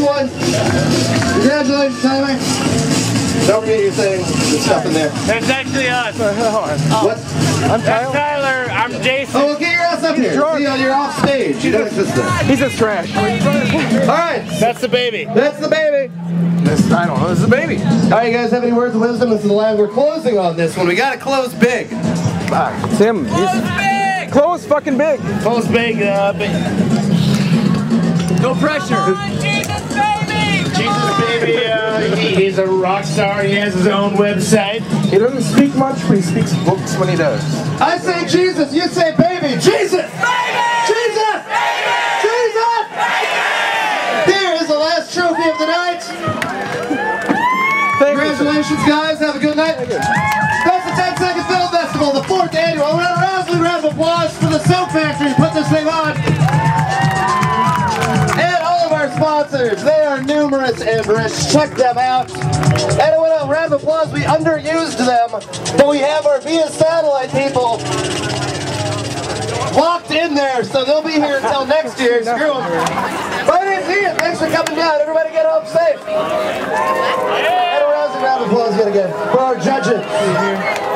one. Congratulations, Tyler. Don't forget your thing. The stuff in there. That's actually us. What? I'm That's Tyler. I'm Jason. Oh, well, get your ass up here. drunk. See, you're off stage. You don't exist there. He's just trash. All right. That's the baby. That's the baby. This, I don't know. This is a baby. All right, you guys have any words of wisdom? This is the line. We're closing on this one. We got to close big. Tim. Close He's close fucking big. Close big. Uh, big. No pressure. Jesus baby. Uh, he, he's a rock star. He has his own website. He doesn't speak much, but he speaks books when he does. I say Jesus. You say baby. Jesus. Baby. Jesus. Baby. Jesus. Baby. Here is the last trophy of the night. Thank. Congratulations, guys. Have a good night. That's the 10 Second Film Festival, the fourth annual. A rousing round of applause for the Soap Factory to put this thing on. Numerous rich. Check them out. And a round of applause. We underused them, but we have our via satellite people locked in there, so they'll be here until next year. Screw them. But I didn't see it. Thanks for coming down. Everybody get home safe. And a round of applause yet again for our judges.